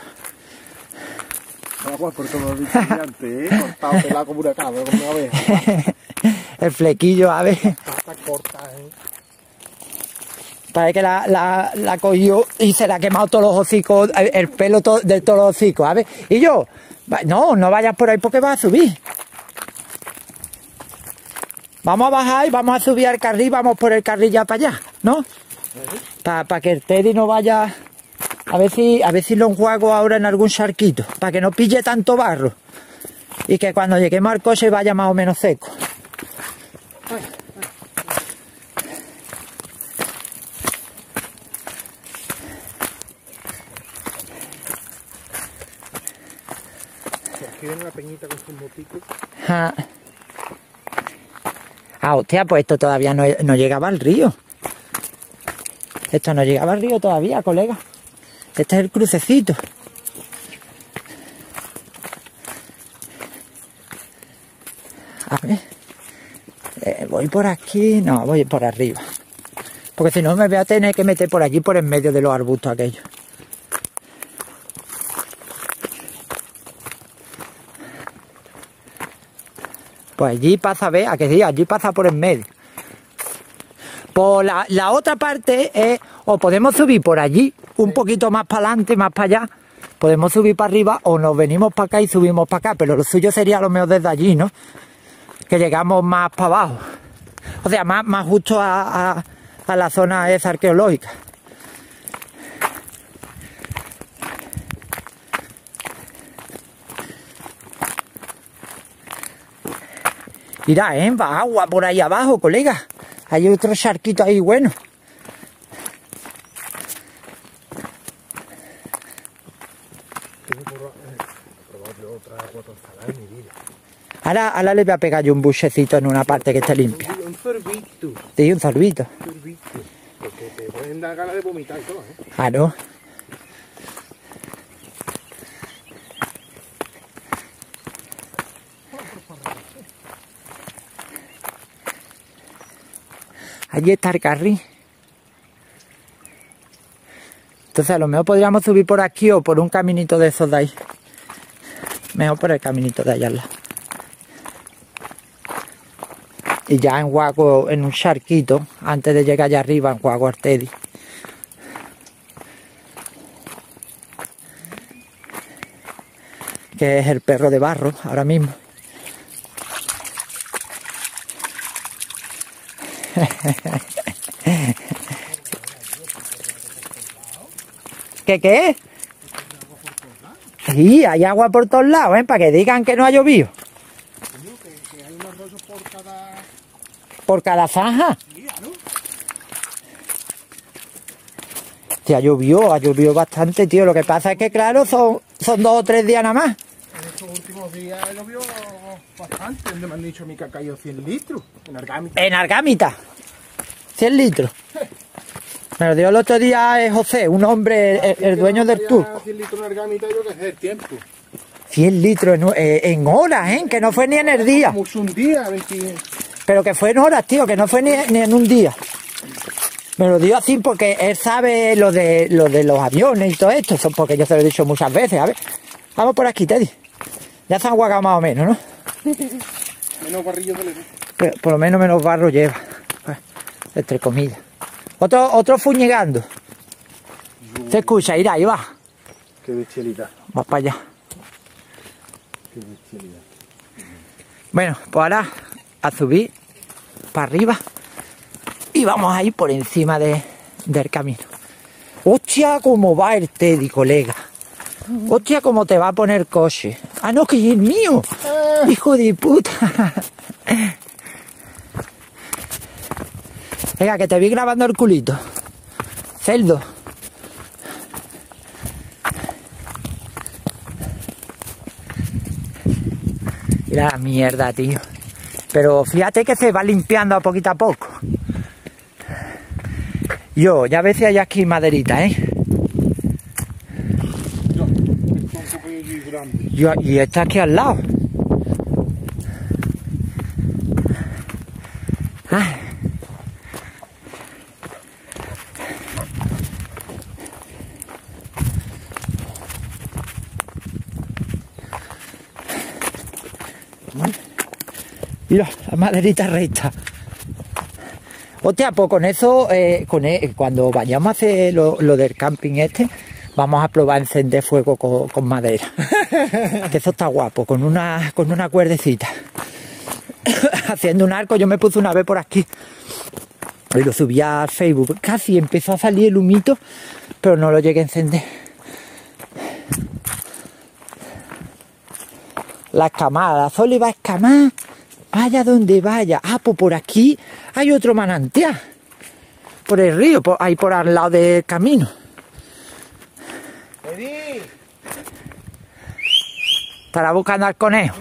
Agua por todo ¿eh? Cortado, pelado como una cabra, como una abeja. El flequillo, a ver. Patas cortas, ¿eh? Parece que la, la, la cogió y se le ha quemado todos los hocicos, el, el pelo to- de todos los hocicos, ¿sabes? Y yo, no, no vayas por ahí porque vas a subir. Vamos a bajar y vamos a subir al carril, vamos por el carril ya para allá, ¿no? Para que el Teddy no vaya... A ver si, a ver si lo enjuago ahora en algún charquito, para que no pille tanto barro. Y que cuando lleguemos al coche vaya más o menos seco. Aquí viene la peñita con sus moticos. Ja. Ah, hostia, pues esto todavía no, no llegaba al río. Esto no llegaba al río todavía, colega. Este es el crucecito. A ver. Eh, voy por aquí. No, voy por arriba. Porque si no me voy a tener que meter por allí, por en medio de los arbustos aquellos. Pues allí pasa, ve, a que sí, allí pasa por en medio. Por la, la otra parte es, o podemos subir por allí, un poquito más para adelante, más para allá, podemos subir para arriba, o nos venimos para acá y subimos para acá, pero lo suyo sería lo mejor desde allí, ¿no? Que llegamos más para abajo. O sea, más, más justo a, a- a la zona esa arqueológica. Mira, ¿eh? Va agua por ahí abajo, colega. Hay otro charquito ahí bueno. Tengo por, eh, probar yo otra agua torsalada en mi vida. Ahora, ahora le voy a pegar yo un buchecito en una parte que esté limpia. Un sorbito, Te di un sorbito. un sorbito. Porque te pueden dar ganas de vomitar todo, ¿eh? Ah, no. Allí está el carril. Entonces a lo mejor podríamos subir por aquí o por un caminito de esos de ahí. Mejor por el caminito de allá al lado. Y ya en Guaco, en un charquito, antes de llegar allá arriba, en Guaco Artedi. que es el perro de barro ahora mismo. ¿Qué qué? Sí, hay agua por todos lados, ¿eh? Para que digan que no ha llovido. Coño, que, que hay un arroyo por cada Por cada zanja. día, ¿no? Sí, ha llovido, ha llovido bastante, tío. Lo que pasa es que, claro, son, son dos o tres días nada más. En estos últimos días llovió bastante. Donde me han dicho a mí que ha caído 100 litros. En Argámica. En Argámita. 100 litros. Me lo dio el otro día eh, José, un hombre, el, el dueño del turco. 100 litros en Argámica yo que sé el tiempo. 100 litros en, eh, en horas, ¿eh? Que no fue ni en el día. Mucho un día, 20... Pero que fue en horas, tío, que no fue ni, ni en un día. Me lo dio así porque él sabe lo de, lo de los aviones y todo esto, eso porque yo se lo he dicho muchas veces, a ver. Vamos por aquí, Teddy. Ya se han guagado más o menos, ¿no? menos barrillos de. Pero por lo menos menos barro lleva. Pues, entre comillas. Otro, otro fuñigando. Se escucha, irá, ahí va. Qué bestialidad, Va para allá. qué bestialidad. Bueno, pues ahora a subir para arriba y vamos a ir por encima de- del camino. Hostia, cómo va el Teddy, colega. Hostia, cómo te va a poner coche. Ah, no, que es mío. Hijo de puta. Venga, que te vi grabando el culito. Celdo. Mira la mierda, tío. Pero fíjate que se va limpiando a poquito a poco. Yo, ya a veces hay aquí maderita, ¿eh? Yo, y está aquí al lado. Mira, la maderita recta. Hostia, pues con eso, eh, con e- cuando vayamos a hacer lo, del camping este, vamos a probar encender fuego con, madera. que eso está guapo, con una, con una cuerdecita. Haciendo un arco, yo me puse una vez por aquí. Y lo subí a Facebook. Casi empezó a salir el humito, pero no lo llegué a encender. La escamada, la Zoli va a escamar. Vaya donde vaya. Ah, pues por aquí hay otro manantial. Por el río, por, ahí por al lado del camino. ¡Eddie! Estará buscando al conejo.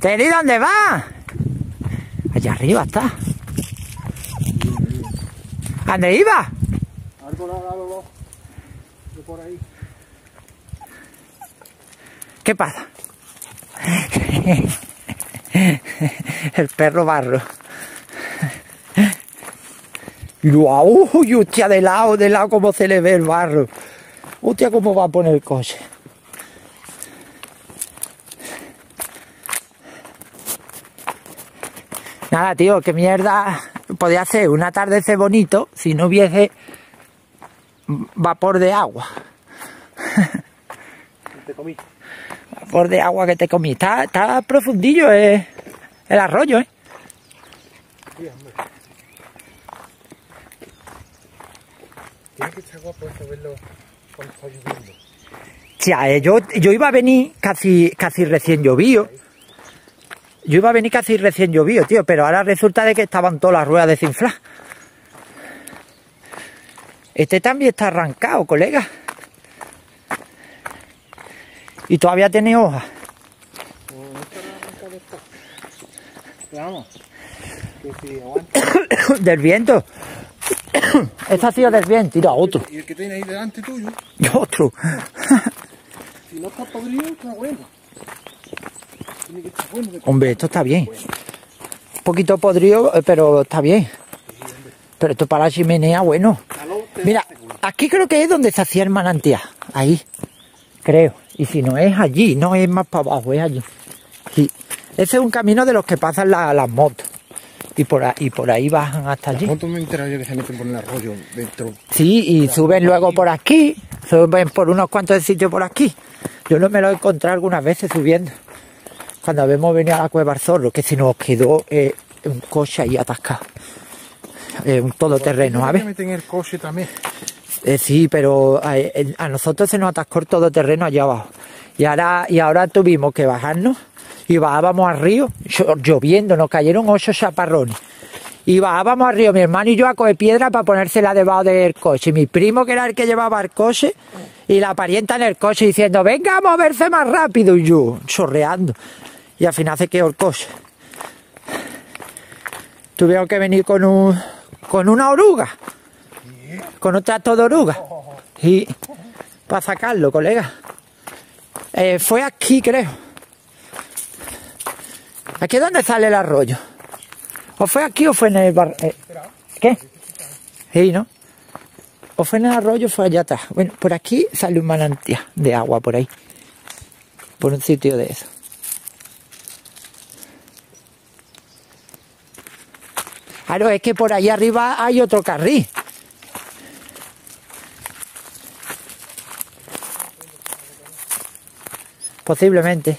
Teddy, ¿dónde va? Allá arriba está. ¿Dónde iba? Algo por ahí. ¿Qué pasa? El perro barro. ¡Uy, hostia! De lado, de lado, cómo se le ve el barro. Hostia, cómo va a poner el coche. Nada, tío, qué mierda. Podría ser un atardecer bonito si no hubiese vapor de agua. Vapor de agua que te comí. Está, está profundillo eh, el arroyo, ¿eh? Sí, hombre. Tiene que estar guapo esto verlo cuando está lloviendo. Tía, yo, yo iba a venir casi, casi recién llovido. Yo iba a venir casi recién llovido, tío, pero ahora resulta de que estaban todas las ruedas desinfladas. Este también está arrancado, colega. Y todavía tiene hojas. Vamos. Del viento. Este ha sido del viento, tira otro. Y el que tiene ahí delante tuyo, Y otro. si no está podrido, está bueno. Tiene que estar bueno. de- Hombre, esto está bien. Un poquito podrido, eh, pero está bien. Pero esto para la chimenea, bueno. Mira, aquí creo que es donde se hacía el manantial. Ahí. Creo. Y si no es allí, no es más para abajo, es allí. Sí. Ese es un camino de los que pasan la- las motos. Y por, ahí, y por ahí bajan hasta allí. ¿Cuánto me he enterado yo que se meten por el arroyo dentro? Sí, y suben luego por aquí. Suben por unos cuantos sitios por aquí. Yo no me lo he encontrado algunas veces subiendo. Cuando habíamos venido a la cueva del zorro, que se nos quedó eh, un coche ahí atascado. Eh, un todoterreno, ¿sabes? me meten el coche también. Eh, sí, pero a, nosotros se nos atascó el todoterreno allá abajo. Y ahora, y ahora tuvimos que bajarnos y bajábamos al río, llo- lloviendo, nos cayeron ocho chaparrones. Y bajábamos al río, mi hermano y yo a coger piedra para ponérsela debajo del coche. Mi primo, que era el que llevaba el coche, y la parienta en el coche diciendo, venga a moverse más rápido. Y yo, chorreando. Y al final se quedó el coche. Tuvieron que venir con un, con una oruga con un tracto de oruga. Y para sacarlo, colega. Eh, fue aquí, creo. ¿Aquí es donde sale el arroyo? ¿O fue aquí o fue en el bar... eh, ¿Qué? Sí, ¿no? O fue en el arroyo o fue allá atrás. Bueno, por aquí sale un manantial de agua por ahí. Por un sitio de eso. Claro, es que por ahí arriba hay otro carril. Posiblemente.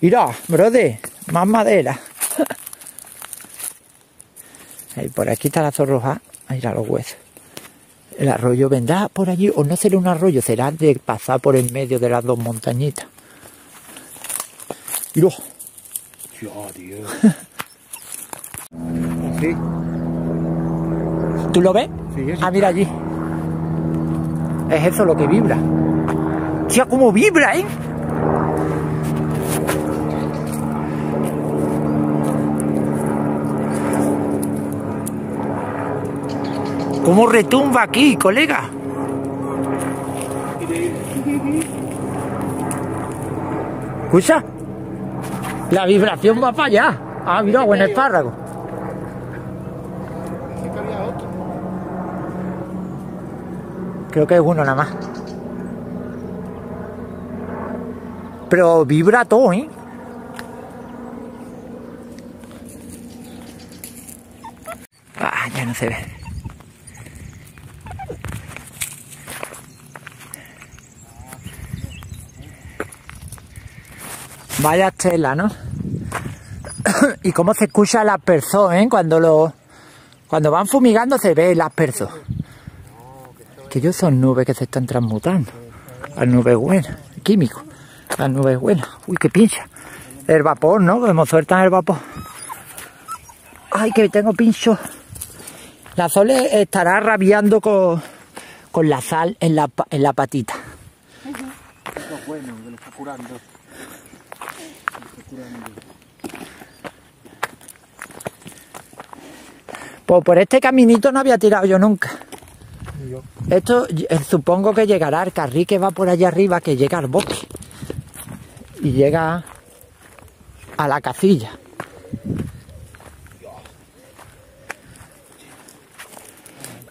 Mira, brother, más madera. Ahí, por aquí está la zorroja. Ahí a los huesos. El arroyo vendrá por allí, o no será un arroyo, será de pasar por el medio de las dos montañitas. Mira. Ya, tío. Sí, ¿Tú lo ves? sí, sí. Ah, mira allí. Es eso lo que vibra. Tía, cómo vibra, ¿eh? ¿Cómo retumba aquí, colega? ¿Escucha? La vibración va para allá. Ah, mira, buen espárrago. Sí que había otro. Creo que es uno nada más. Pero vibra todo, ¿eh? Ah, ya no se ve. Vaya tela, ¿no? y cómo se escucha el aspersor, ¿eh? Cuando lo... Cuando van fumigando se ve el aspersor. Ellos son nubes que se están transmutando. Las nubes buenas, químicos. Las nubes buenas. Uy, qué pincha. El vapor, ¿no? Como sueltan el vapor. Ay, que tengo pincho. La Sole estará rabiando con, con la sal en la, en la patita. Esto es bueno, que está curando. Pues por este caminito no había tirado yo nunca. Y yo, Esto eh, supongo que llegará al carril que va por allá arriba, que llega al bosque. Y llega a la casilla.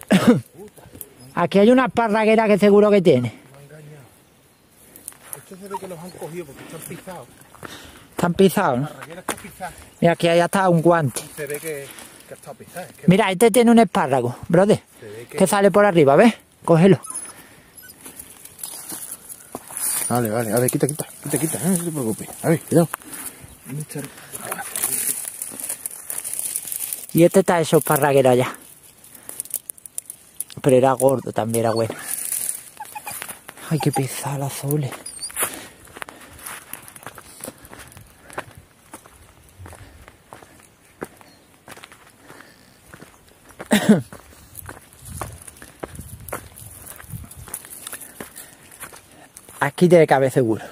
Aquí hay una parraguera que seguro que tiene. Esto se ve que los han cogido porque están pisados. Están pisados, ¿no? Está. Mira, aquí hay hasta un guante. y Se ve que, que está pisada. Es que Mira, este tiene un espárrago, brother. que... Que sale por arriba, ¿ves? Cógelo. Vale, vale. A ver, quita, quita. Quita, quita. eh, No te preocupes. A ver, cuidado. Y este está hecho parraguera ya. Pero era gordo, también era bueno. Ay, qué pesada la sole. Aquí tiene que haber seguro.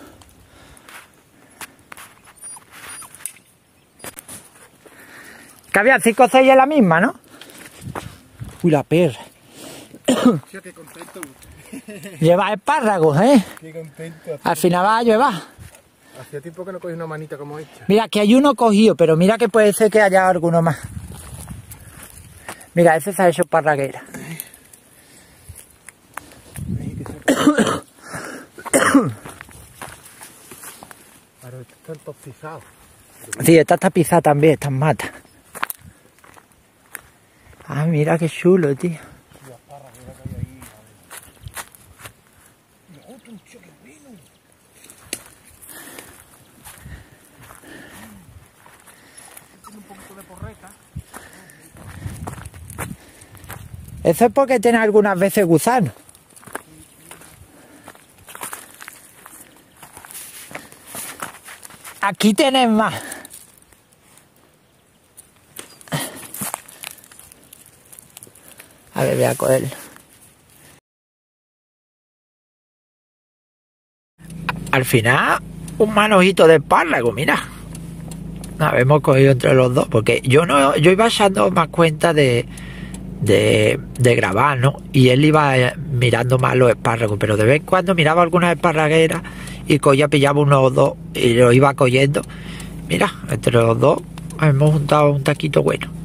Que había cinco o seis en la misma, ¿no? Uy, la perra. Hostia, qué contento. Lleva espárragos, ¿eh? Qué contento. Al final va a llevar. Hacía tiempo que no cogí una manita como esta. Mira, que hay uno cogido, pero mira que puede ser que haya alguno más. Mira, ese se ha hecho parraguera. Estos están todos pisados. Sí, esta está pisada también, estas matas. Ah, mira qué chulo, tío. Las parras que hay ahí. No, otro, tío, qué bueno. Tiene un poquito de porreta. Eso es porque tiene algunas veces gusano. Aquí tienes más. A ver, voy a cogerlo. Al final, un manojito de espárrago, mira. Nos hemos cogido entre los dos, porque yo no, yo iba echando más cuenta de, de, de grabar, ¿no? Y él iba eh, mirando más los espárragos, pero de vez en cuando miraba algunas esparragueras y cogía, pillaba uno o dos y lo iba cogiendo. Mira, entre los dos hemos juntado un taquito bueno.